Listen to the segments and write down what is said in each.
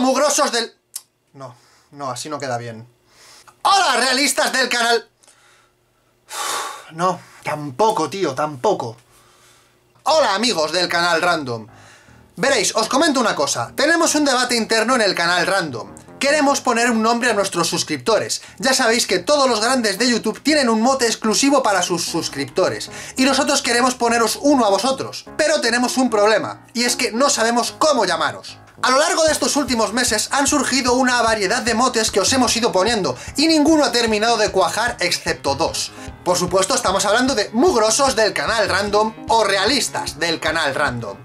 Mugrosos del... No, no, así no queda bien. Hola, realistas del canal... No, tampoco, tío, tampoco. Hola, amigos del canal Random. Veréis, os comento una cosa. Tenemos un debate interno en el canal Random. Queremos poner un nombre a nuestros suscriptores. Ya sabéis que todos los grandes de YouTube tienen un mote exclusivo para sus suscriptores. Y nosotros queremos poneros uno a vosotros. Pero tenemos un problema, y es que no sabemos cómo llamaros. A lo largo de estos últimos meses han surgido una variedad de motes que os hemos ido poniendo, y ninguno ha terminado de cuajar excepto dos. Por supuesto estamos hablando de mugrosos del canal random o realistas del canal random.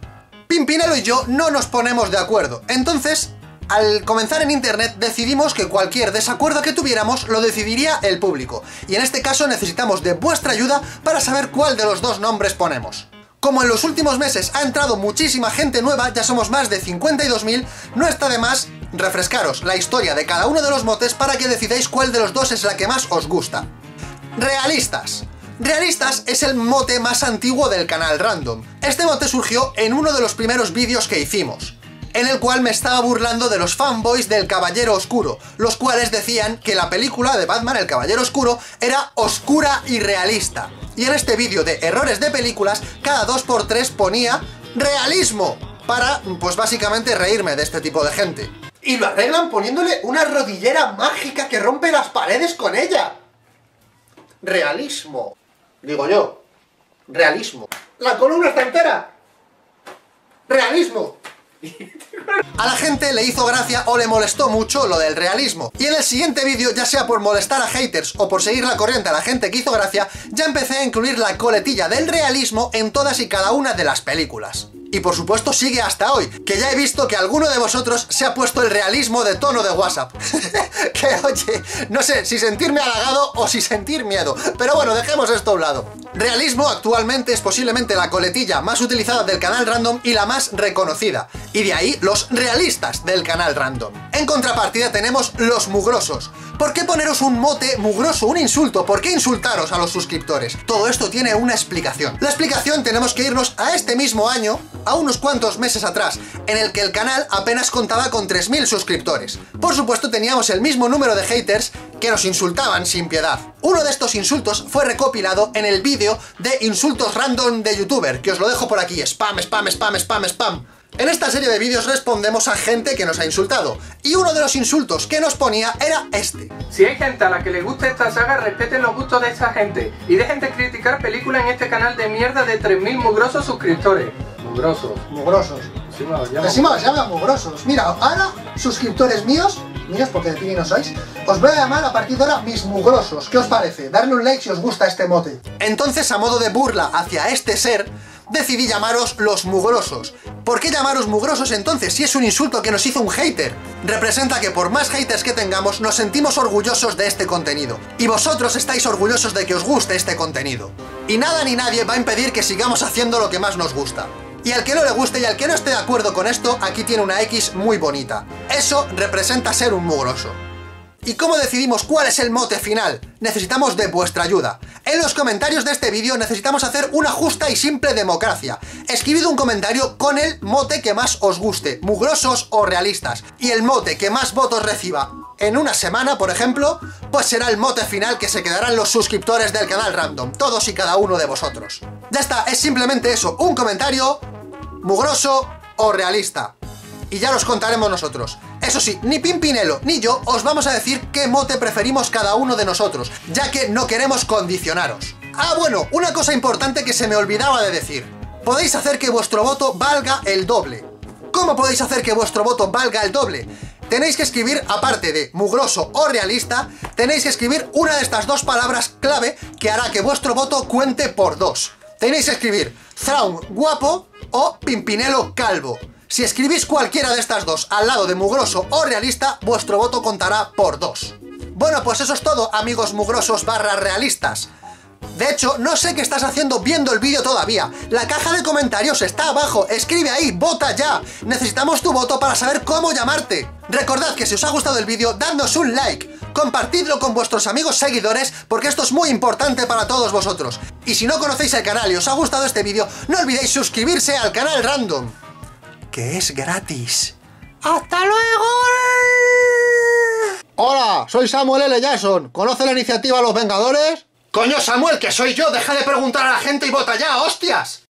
Pimpinelo y yo no nos ponemos de acuerdo, entonces al comenzar en internet decidimos que cualquier desacuerdo que tuviéramos lo decidiría el público, y en este caso necesitamos de vuestra ayuda para saber cuál de los dos nombres ponemos. Como en los últimos meses ha entrado muchísima gente nueva, ya somos más de 52.000, no está de más refrescaros la historia de cada uno de los motes para que decidáis cuál de los dos es la que más os gusta. Realistas. Realistas es el mote más antiguo del canal Random. Este mote surgió en uno de los primeros vídeos que hicimos en el cual me estaba burlando de los fanboys del Caballero Oscuro, los cuales decían que la película de Batman, El Caballero Oscuro, era oscura y realista. Y en este vídeo de errores de películas, cada 2x3 ponía realismo, para, pues básicamente, reírme de este tipo de gente. Y lo arreglan poniéndole una rodillera mágica que rompe las paredes con ella. Realismo. Digo yo. Realismo. La columna está entera. Realismo. A la gente le hizo gracia o le molestó mucho lo del realismo. Y en el siguiente vídeo, ya sea por molestar a haters o por seguir la corriente a la gente que hizo gracia, ya empecé a incluir la coletilla del realismo en todas y cada una de las películas y por supuesto sigue hasta hoy, que ya he visto que alguno de vosotros se ha puesto el realismo de tono de WhatsApp. que oye, no sé si sentirme halagado o si sentir miedo, pero bueno, dejemos esto a un lado. Realismo actualmente es posiblemente la coletilla más utilizada del canal Random y la más reconocida, y de ahí los realistas del canal Random. En contrapartida tenemos los mugrosos. ¿Por qué poneros un mote mugroso, un insulto? ¿Por qué insultaros a los suscriptores? Todo esto tiene una explicación. La explicación tenemos que irnos a este mismo año, a unos cuantos meses atrás, en el que el canal apenas contaba con 3.000 suscriptores. Por supuesto teníamos el mismo número de haters que nos insultaban sin piedad. Uno de estos insultos fue recopilado en el vídeo de insultos random de youtuber, que os lo dejo por aquí, spam, spam, spam, spam, spam. En esta serie de vídeos respondemos a gente que nos ha insultado, y uno de los insultos que nos ponía era este. Si hay gente a la que le gusta esta saga, respeten los gustos de esa gente, y dejen de criticar películas en este canal de mierda de 3.000 mugrosos suscriptores. Mugrosos. Mugrosos. Encima los llamo- Encima os llama mugrosos. Mira, ahora, suscriptores míos, míos porque de ti no sois, os voy a llamar a partir de ahora mis mugrosos. ¿Qué os parece? Darle un like si os gusta este mote. Entonces, a modo de burla hacia este ser, decidí llamaros los mugrosos. ¿Por qué llamaros mugrosos entonces si es un insulto que nos hizo un hater? Representa que por más haters que tengamos, nos sentimos orgullosos de este contenido. Y vosotros estáis orgullosos de que os guste este contenido. Y nada ni nadie va a impedir que sigamos haciendo lo que más nos gusta. Y al que no le guste y al que no esté de acuerdo con esto, aquí tiene una X muy bonita. Eso representa ser un mugroso. ¿Y cómo decidimos cuál es el mote final? Necesitamos de vuestra ayuda. En los comentarios de este vídeo necesitamos hacer una justa y simple democracia. Escribid un comentario con el mote que más os guste, mugrosos o realistas. Y el mote que más votos reciba en una semana, por ejemplo, pues será el mote final que se quedarán los suscriptores del canal Random, todos y cada uno de vosotros. Ya está, es simplemente eso, un comentario mugroso o realista y ya los contaremos nosotros. Eso sí, ni Pimpinelo ni yo os vamos a decir qué mote preferimos cada uno de nosotros, ya que no queremos condicionaros. Ah, bueno, una cosa importante que se me olvidaba de decir. Podéis hacer que vuestro voto valga el doble. ¿Cómo podéis hacer que vuestro voto valga el doble? Tenéis que escribir, aparte de mugroso o realista, tenéis que escribir una de estas dos palabras clave que hará que vuestro voto cuente por dos. Tenéis que escribir Thrawn guapo o Pimpinelo calvo. Si escribís cualquiera de estas dos al lado de mugroso o realista, vuestro voto contará por dos. Bueno, pues eso es todo, amigos mugrosos barra realistas. De hecho, no sé qué estás haciendo viendo el vídeo todavía. La caja de comentarios está abajo. Escribe ahí, vota ya. Necesitamos tu voto para saber cómo llamarte. Recordad que si os ha gustado el vídeo, dadnos un like. Compartidlo con vuestros amigos seguidores porque esto es muy importante para todos vosotros. Y si no conocéis el canal y os ha gustado este vídeo, no olvidéis suscribirse al canal Random. Que es gratis. ¡Hasta luego! Hola, soy Samuel L. Jackson. ¿Conoce la iniciativa Los Vengadores? Coño, Samuel, que soy yo. Deja de preguntar a la gente y vota ya, hostias.